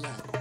Yeah.